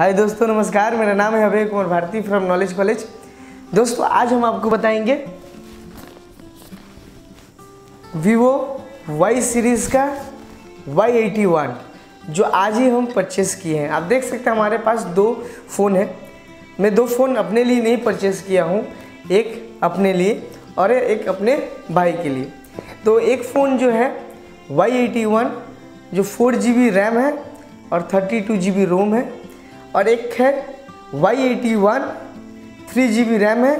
हाय दोस्तों, नमस्कार। मेरा नाम है Abhay Kumar Bharti from knowledge college दोस्तों, आज हम आपको बताएँगे वीवो वाई सीरीज़ का वाई एटी वन जो आज ही हम परचेस किए हैं। आप देख सकते हैं हमारे पास दो फ़ोन है। मैं दो फ़ोन अपने लिए नहीं परचेस किया हूँ, एक अपने लिए और एक अपने भाई के लिए। तो एक फ़ोन जो है वाई एटी वन जो फोर जी बी रैम है और thirty two G B ROM है। और एक है Y eighty one three GB B RAM है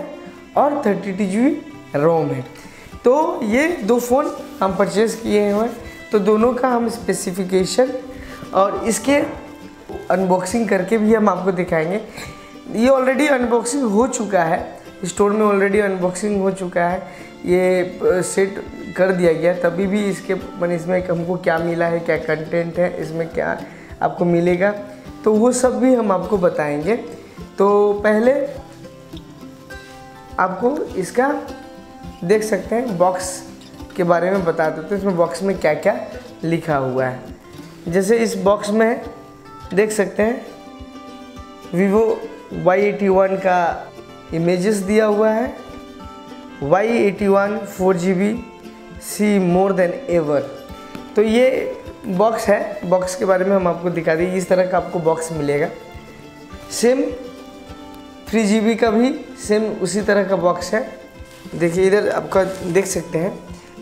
और thirty two G B ROM है। तो ये दो फ़ोन हम परचेज़ किए हुए हैं तो दोनों का हम स्पेसिफिकेशन और इसके अनबॉक्सिंग करके भी हम आपको दिखाएँगे। ये ऑलरेडी अनबॉक्सिंग हो चुका है। स्टोर में ऑलरेडी अनबॉक्सिंग हो चुका है। ये सेट कर दिया गया। तभी भी इसके, मैंने इसमें हमको क्या मिला है, क्या कंटेंट है, इसमें क्या आपको मिलेगा। तो वो सब भी हम आपको बताएँगे। तो पहले आपको इसका देख सकते हैं बॉक्स के बारे में बता देते हैं। इसमें बॉक्स में क्या क्या लिखा हुआ है। जैसे इस बॉक्स में देख सकते हैं वीवो वाई एटी वन का इमेजेस दिया हुआ है। Y eighty one four G B see more than ever तो ये बॉक्स है। बॉक्स के बारे में हम आपको दिखा दें। इस तरह का आपको बॉक्स मिलेगा। सेम थ्री जी का भी सेम उसी तरह का बॉक्स है। देखिए, इधर आपका देख सकते हैं।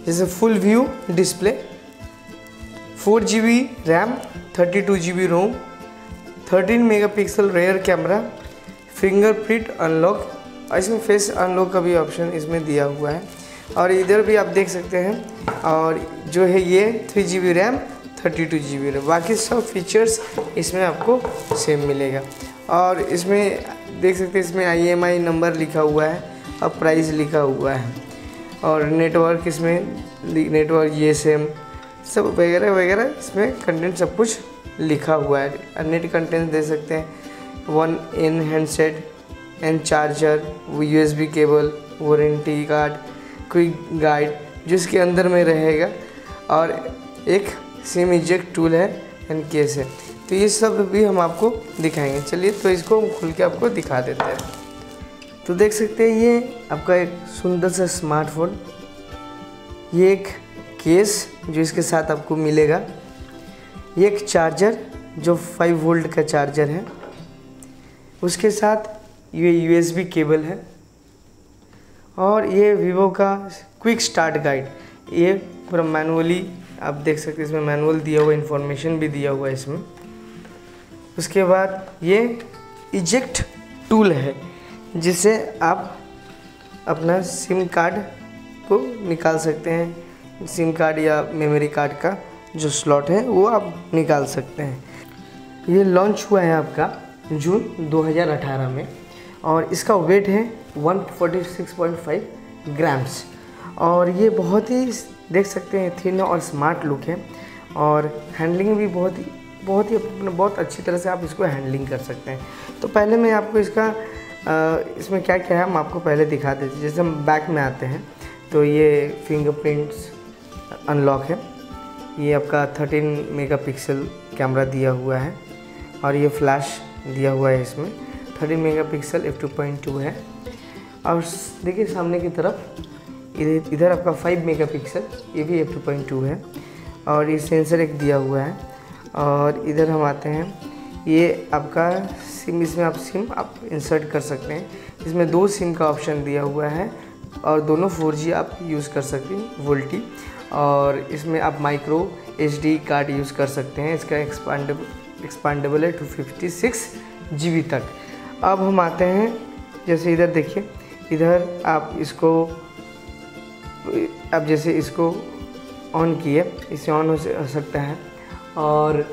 जैसे full view display four G B RAM thirty two G B ROM thirteen megapixel rear camera fingerprint unlock और इसमें फेस अनलॉक का भी ऑप्शन इसमें दिया हुआ है। और इधर भी आप देख सकते हैं। और जो है ये three G B RAM thirty two G B RAM बाकी सब फीचर्स इसमें आपको सेम मिलेगा। और इसमें देख सकते हैं, इसमें आईएमआई नंबर लिखा हुआ है और प्राइस लिखा हुआ है। और नेटवर्क इसमें नेटवर्क ये सेम सब वगैरह वगैरह इसमें कंटेंट सब कुछ लिखा हुआ है। नेट कंटेंट दे सकते हैं one in handset and charger वो USB cable warranty card quick guide जो इसके अंदर में रहेगा। और एक सिम इजेक्ट टूल है एंड केस है। तो ये सब भी हम आपको दिखाएँगे। चलिए तो इसको हम खुल के आपको दिखा देते हैं। तो देख सकते हैं, ये आपका एक सुंदर सा स्मार्टफ़ोन ये एक केस जो इसके साथ आपको मिलेगा। ये एक चार्जर जो 5 वोल्ट का चार्जर है। उसके साथ ये यूएसबी केबल है। और ये वीवो का क्विक स्टार्ट गाइड ये पूरा मैनुअली आप देख सकते हैं, इसमें मैनुअल दिया हुआ इन्फॉर्मेशन भी दिया हुआ है इसमें। उसके बाद ये इजेक्ट टूल है, जिसे आप अपना सिम कार्ड को निकाल सकते हैं। सिम कार्ड या मेमोरी कार्ड का जो स्लॉट है, वो आप निकाल सकते हैं। ये लॉन्च हुआ है आपका जून 2018 में, और इसका वेट है 146.5 ग्राम्स और ये बहुत ही देख सकते हैं थिन और स्मार्ट लुक है। और हैंडलिंग भी बहुत ही बहुत ही बहुत अच्छी तरह से आप इसको हैंडलिंग कर सकते हैं। तो पहले मैं आपको इसका इसमें क्या क्या है, हम आपको पहले दिखा देते जैसे हम बैक में आते हैं तो ये फिंगरप्रिंट्स अनलॉक है। ये आपका 13 मेगापिक्सल कैमरा दिया हुआ है, और ये फ्लैश दिया हुआ है इसमें। 30 megapixel F two point two है। और देखिए सामने की तरफ़ इधर आपका 5 मेगापिक्सल ये भी एफ़ टू है, और ये सेंसर एक दिया हुआ है, और इधर हम आते हैं, ये आपका सिम इसमें आप सिम आप इंसर्ट कर सकते हैं, इसमें दो सिम का ऑप्शन दिया हुआ है, और दोनों 4G आप यूज़ कर सकते हैं वोल्टी और इसमें आप माइक्रो एच कार्ड यूज़ कर सकते हैं, इसका एक्सपांडेबल एक्सपांडेबल है टू फिफ्टी सिक्स तक। अब हम आते हैं, जैसे इधर देखिए, इधर आप इसको अब जैसे इसको ऑन किए, इसे ऑन हो सकता है। और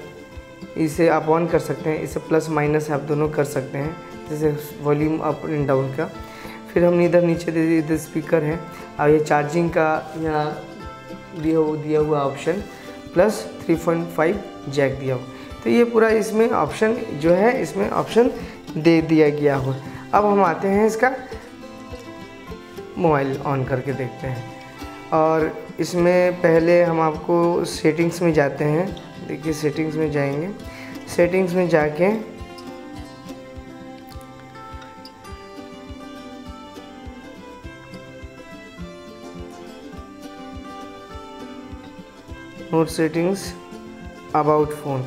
इसे आप ऑन कर सकते हैं, इसे प्लस माइनस आप दोनों कर सकते हैं, जैसे वॉल्यूम अप एंड डाउन का। फिर हमने इधर नीचे इधर स्पीकर है। और ये चार्जिंग का यहाँ दिया हुआ दिया हुआ ऑप्शन प्लस 3.5 जैक दिया हुआ। तो ये पूरा इसमें ऑप्शन जो है, इसमें ऑप्शन दे दिया गया हो अब हम आते हैं इसका मोबाइल ऑन करके देखते हैं। और इसमें पहले हम आपको सेटिंग्स में जाते हैं। देखिए सेटिंग्स में जाएँगे। सेटिंग्स में जाके नोट सेटिंग्स अबाउट फ़ोन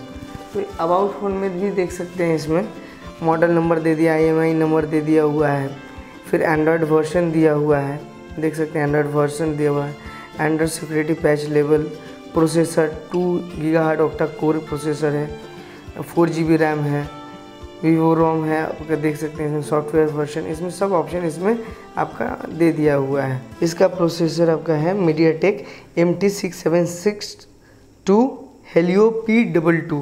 तो अबाउट फ़ोन में भी देख सकते हैं इसमें। मॉडल नंबर दे दिया आईएमआई नंबर दे दिया हुआ है। फिर एंड्रॉयड वर्जन दिया हुआ है। देख सकते हैं एंड्रॉयड वर्जन दिया हुआ है। Android security patch level processor two giga hard octa core processor है फोर जी बी रैम है वीवो रोम है आपका देख सकते हैं इसमें सॉफ्टवेयर वर्जन इसमें सब ऑप्शन इसमें आपका दे दिया हुआ है। इसका प्रोसेसर आपका है MediaTek M T six seven six two Helio P double two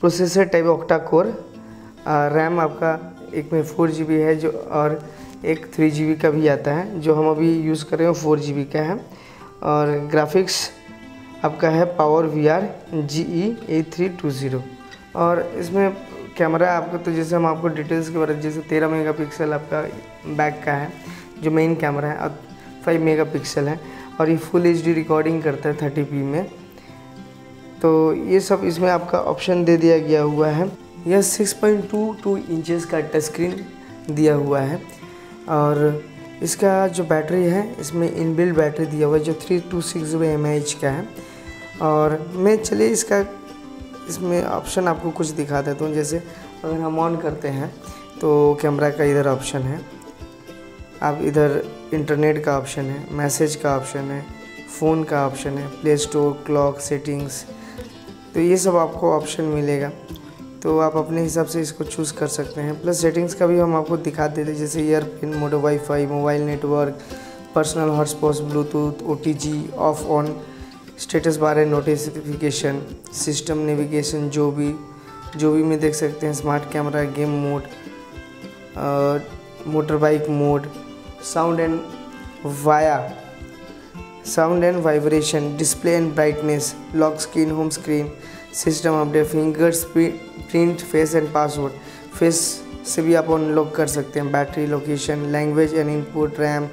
processor type octa core RAM आपका एक में फोर जी बी है जो, और एक थ्री जी का भी आता है, जो हम अभी यूज़ कर रहे हैं फोर जी का है। और ग्राफिक्स आपका है PowerVR G E A three two zero और इसमें कैमरा आपका तो जैसे हम आपको डिटेल्स के बारे में, जैसे तेरह मेगा पिक्सल आपका बैक का है, जो मेन कैमरा है, और फाइव मेगा पिक्सल है, और ये फुल एच डी रिकॉर्डिंग करता है थर्टी पी में। तो ये सब इसमें आपका ऑप्शन दे दिया गया हुआ है। यह six point two two inches का टच स्क्रीन दिया हुआ है। और इसका जो बैटरी है, इसमें इनबिल्ड बैटरी दिया हुआ है, जो three two six zero M H का है। और मैं, चलिए इसका, इसमें ऑप्शन आपको कुछ दिखा देता हूँ। जैसे अगर हम ऑन करते हैं तो कैमरा का इधर ऑप्शन है। अब इधर इंटरनेट का ऑप्शन है मैसेज का ऑप्शन है फ़ोन का ऑप्शन है प्ले स्टोर क्लॉक सेटिंग्स तो ये सब आपको ऑप्शन मिलेगा। तो आप अपने हिसाब से इसको चूज़ कर सकते हैं। प्लस सेटिंग्स का भी हम आपको दिखा देते हैं, जैसे airplane mode wifi mobile network personal hotspot bluetooth O T G off on status bar notification system navigation जो भी जो भी में देख सकते हैं smart camera game mode motor bike mode sound and via sound and vibration display and brightness lock screen home screen system update fingers print face and password face से भी आप अनलॉक कर सकते हैं। Battery location language and input RAM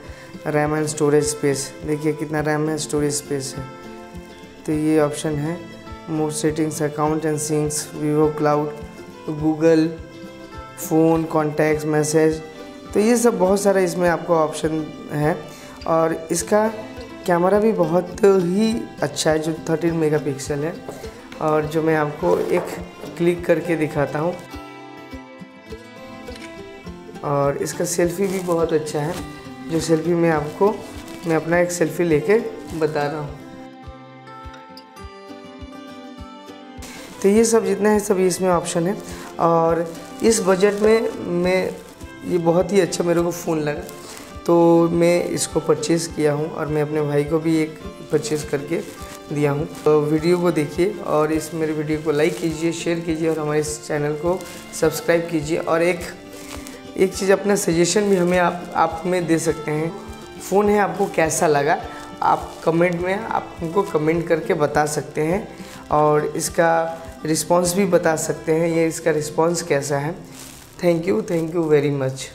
RAM and storage space देखिए कितना RAM है storage space है। तो ये ऑप्शन है। More settings account and sync Vivo cloud Google phone contact message तो ये सब बहुत सारा इसमें आपको ऑप्शन है। और इसका कैमरा भी बहुत ही अच्छा है, जो 13 मेगापिक्सल है। और जो मैं आपको एक क्लिक करके दिखाता हूँ। और इसका सेल्फ़ी भी बहुत अच्छा है। जो सेल्फ़ी मैं आपको, मैं अपना एक सेल्फ़ी लेके बता रहा हूँ। तो ये सब जितना है, सब इसमें ऑप्शन है। और इस बजट में मैं, ये बहुत ही अच्छा मेरे को फ़ोन लगा। तो मैं इसको परचेज़ किया हूँ और मैं अपने भाई को भी एक परचेज़ करके दिया हूँ। तो वीडियो को देखिए और इस मेरे वीडियो को लाइक कीजिए, शेयर कीजिए और हमारे इस चैनल को सब्सक्राइब कीजिए। और एक एक चीज़ अपना सजेशन भी हमें आप आप में दे सकते हैं। फ़ोन है आपको कैसा लगा? आप कमेंट में आप हमको कमेंट करके बता सकते हैं और इसका रिस्पांस भी बता सकते हैं। ये इसका रिस्पांस कैसा है? Thank you thank you very much.